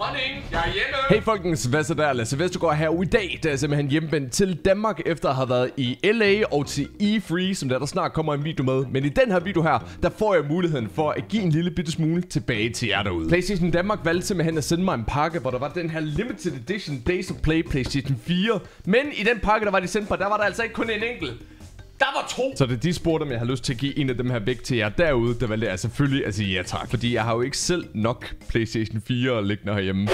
Honning, jeg er hjemme. Hey folkens, hvad så der? Lasse Vestergaard her i dag, der er simpelthen hjemvendt til Danmark, efter at have været i LA og til E3, som der, der snart kommer en video med. Men i den her video her, der får jeg muligheden for at give en lille bitte smule tilbage til jer derude. PlayStation Danmark valgte simpelthen at sende mig en pakke, hvor der var den her limited edition Days of Play PlayStation 4. Men i den pakke, der var de sendt på, der var der altså ikke kun en enkelt. Der var to. Så da de spurgte, om jeg har lyst til at give en af dem her væk til jer derude, der valgte jeg selvfølgelig at sige ja tak. Fordi jeg har jo ikke selv nok PlayStation 4 liggende herhjemme.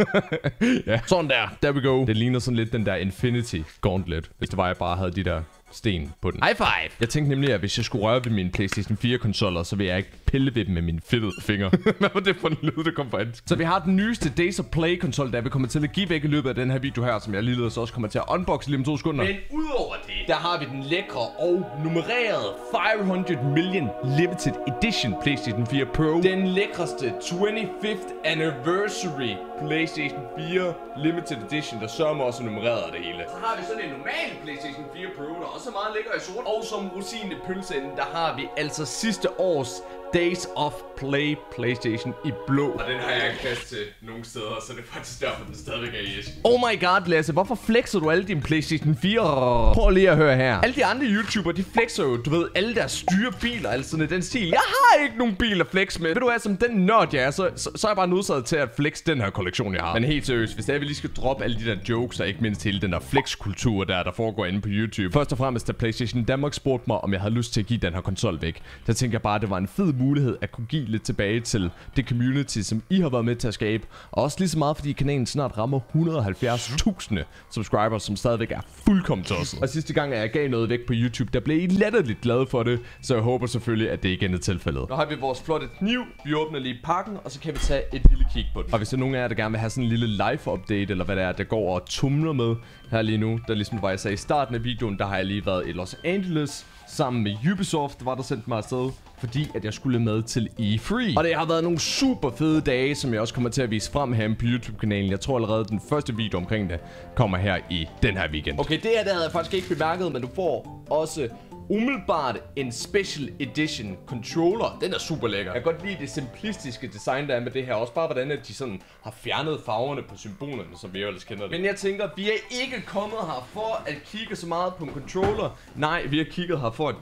ja, sådan der. There we go. Det ligner sådan lidt den der Infinity Gauntlet. Hvis det var, jeg bare havde de der sten på den. High five! Jeg tænkte nemlig, at hvis jeg skulle røre ved mine PlayStation 4 konsoller, så vil jeg ikke pille ved dem med mine fedtede fingre. Hvad var det for en lyd, der kom fra Så vi har den nyeste Days of Play konsol, der vi kommer til at give væk i løbet af den her video her, som jeg ligeledes også kommer til at unboxe lige om to sekunder. Men udover det, Der har vi den lækre og nummererede 500 million limited edition PlayStation 4 Pro. Den lækreste 25th anniversary PlayStation 4 limited edition, der sørger også er nummereret det hele. så har vi sådan en normal PlayStation 4 Pro, der også meget lækker i sort. Og som rosin i pølseenden, der har vi altså sidste års Days of Play PlayStation i blå. Og den har jeg ikke plads til nogen steder, så det er faktisk derfor, den stadigvæk er i æsken. Oh my god, Lasse, hvorfor flexer du alle dine PlayStation 4? Prøv lige at høre her. Alle de andre YouTubere, de flexer jo, du ved, alle deres dyre biler, altså sådan den stil. Jeg har ikke nogen bil at flex med. Ved du hvad, som den nørd jeg er, så, så, så er jeg bare nødsaget til at flex den her kollektion, jeg har. Men helt seriøst, hvis det er, vi lige skal droppe alle de der jokes, og ikke mindst hele den der flex-kultur der, der foregår inde på YouTube. Først og fremmest, da PlayStation Danmark spurgte mig, om jeg havde lyst til at give den her konsol væk, der tænkte jeg bare, at det var en fed mulighed at kunne give lidt tilbage til det community, som I har været med til at skabe. Og også lige så meget, fordi kanalen snart rammer 170.000 subscribers, som stadigvæk er fuldkommen tosset. Og sidste gang, at jeg gav noget væk på YouTube, der blev I latterligt glade for det, så jeg håber selvfølgelig, at det igen er tilfældet. Nu har vi vores flotte kniv, vi åbner lige pakken, og så kan vi tage et lille kig på den. Og hvis der er nogen af jer, der gerne vil have sådan en lille live-update, eller hvad det er, der går og tumler med her lige nu, der ligesom var jeg sagde i starten af videoen, der har jeg lige været i Los Angeles, sammen med Ubisoft, var der sendt mig afsted, fordi at jeg skulle med til E3. Og det har været nogle super fede dage, som jeg også kommer til at vise frem her på YouTube-kanalen. Jeg tror allerede, den første video omkring det kommer her i den her weekend. Okay, det her det havde jeg faktisk ikke bemærket, men du får også umiddelbart en special edition controller. Den er super lækker. Jeg kan godt lide det simplistiske design, der er med det her. Også bare hvordan de sådan har fjernet farverne på symbolerne, som vi ellers kender det. Men jeg tænker, vi er ikke kommet her for at kigge så meget på en controller. Nej, vi har kigget her for at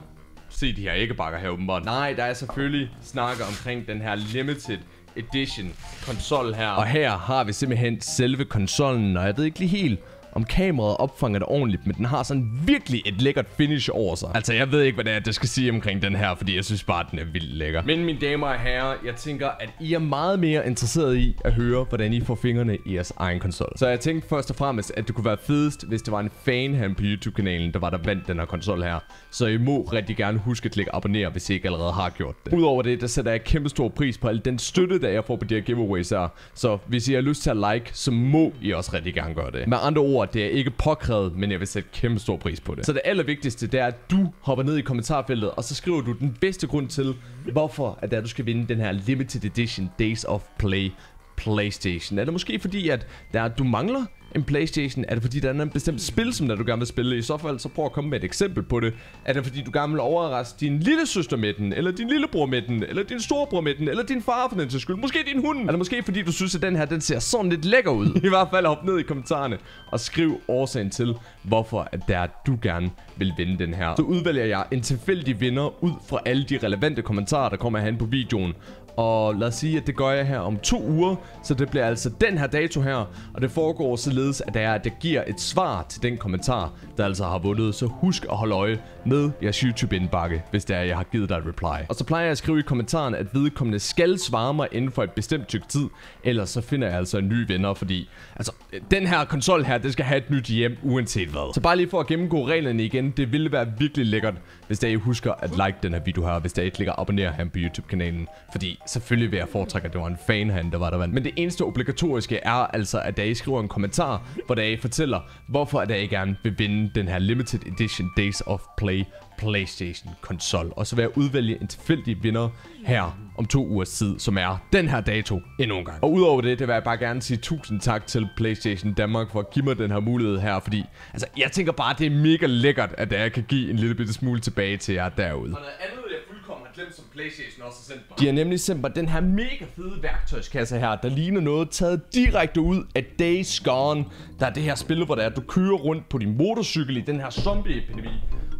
se de her æggebakker her åbenbart. Nej, der er selvfølgelig snakker omkring den her limited edition konsol her. Og her har vi simpelthen selve konsollen, og jeg ved ikke lige helt, om kameraet opfanger det ordentligt, men den har sådan virkelig et lækkert finish over sig. Altså, jeg ved ikke, hvad det er, det skal sige omkring den her, fordi jeg synes bare, den er vildt lækker. Men mine damer og herrer, jeg tænker, at I er meget mere interesseret i at høre, hvordan I får fingrene i jeres egen konsol. Så jeg tænkte først og fremmest, at det kunne være fedest, hvis det var en fan her på YouTube-kanalen, der var der vandt den her konsol her. Så I må rigtig gerne huske at klikke abonnere, hvis I ikke allerede har gjort det. Udover det, der sætter jeg kæmpe stor pris på al den støtte, der jeg får på de her giveaways her. Så hvis I har lyst til at like, så må I også rigtig gerne gøre det. Med andre ord, det er ikke påkrævet, men jeg vil sætte kæmpe stor pris på det. Så det allervigtigste, det er, at du hopper ned i kommentarfeltet, og så skriver du den bedste grund til, hvorfor at det er, du skal vinde den her limited edition Days of Play PlayStation. Er det måske fordi, at der, du mangler en Playstation? Er det fordi, der er en bestemt spil, som der du gerne vil spille? I så fald, så prøv at komme med et eksempel på det. Er det fordi, du gerne vil overraske din lille søster med den? Eller din lillebror med den? Eller din storebror med den? Eller din far for den til skyld? Måske din hund? Eller måske fordi, du synes, at den her, den ser sådan lidt lækker ud? I hvert fald hop ned i kommentarerne og skriv årsagen til, hvorfor at det er, at du gerne vil vinde den her. Så udvælger jeg en tilfældig vinder ud fra alle de relevante kommentarer, der kommer hen på videoen. Og lad os sige, at det gør jeg her om to uger, så det bliver altså den her dato her, og det foregår således, at det er, at jeg giver et svar til den kommentar, der altså har vundet. Så husk at holde øje med jeres YouTube-indbakke, hvis det er, jeg har givet dig et reply. Og så plejer jeg at skrive i kommentaren, at vedkommende skal svare mig inden for et bestemt stykke tid, ellers så finder jeg altså en ny vinder, fordi altså, den her konsol her, det skal have et nyt hjem, uanset hvad. Så bare lige for at gennemgå reglerne igen, det ville være virkelig lækkert, hvis der I husker at like den her video her, hvis der I klikker abonner her på YouTube-kanalen, fordi selvfølgelig vil jeg foretrække, at det var en fan han, der var der vandt. Men det eneste obligatoriske er altså, at der I skriver en kommentar, hvor der I fortæller, hvorfor at I gerne vil vinde den her limited edition Days of Play PlayStation konsol. Og så vil jeg udvælge en tilfældig vinder her om to ugers tid, som er den her dato endnu en gang. Og udover det, det vil jeg bare gerne sige tusind tak til PlayStation Danmark for at give mig den her mulighed her, fordi altså, jeg tænker bare, det er mega lækkert, at jeg kan give en lille bitte smule tilbage til jer derude. Og noget andet, jeg fuldkommen har glemt, som Playstation også har sendt mig. De har nemlig sendt mig den her mega fede værktøjskasse her, der ligner noget taget direkte ud af Days Gone. Der er det her spil, hvor der er, du kører rundt på din motorcykel i den her zombie-epidemi.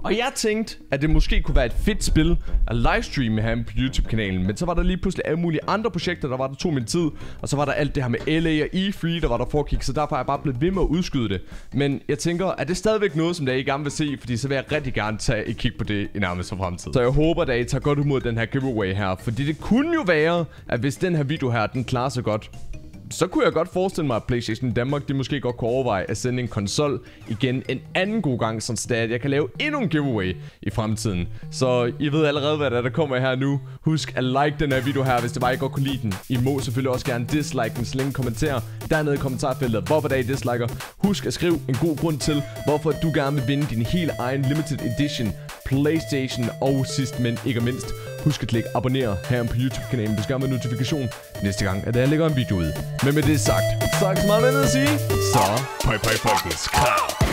Og jeg tænkte, at det måske kunne være et fedt spil at livestreame her på YouTube-kanalen. Men så var der lige pludselig alle mulige andre projekter, der var der tog min tid. Og så var der alt det her med LA og E3, der var der foregik. Så derfor er jeg bare blevet ved med at udskyde det. Men jeg tænker, at det er stadigvæk noget, som der I gerne vil se. Fordi så vil jeg rigtig gerne tage et kig på det i nærmeste fremtid. Så jeg håber, at I tager godt imod den her giveaway her. Fordi det kunne jo være, at hvis den her video her, den klarer sig godt, så kunne jeg godt forestille mig, at PlayStation Danmark, de måske godt kunne overveje at sende en konsol igen en anden god gang, sådan at jeg kan lave endnu en giveaway i fremtiden. Så I ved allerede, hvad der, er, der kommer her nu. Husk at like den her video her, hvis det var, I godt kunne lide den. I må selvfølgelig også gerne dislike den, så længe kommentar dernede i kommentarfeltet, hvorfor der I disliker. Husk at skrive en god grund til, hvorfor du gerne vil vinde din helt egen limited edition PlayStation og sidst men ikke mindst Husk at klikke abonner her på YouTube-kanalen, hvis du gerne vil notifikation næste gang, at jeg lægger en video ud. Men med det sagt, så er ikke så meget andet at sige, så pøj pøj folkens krav.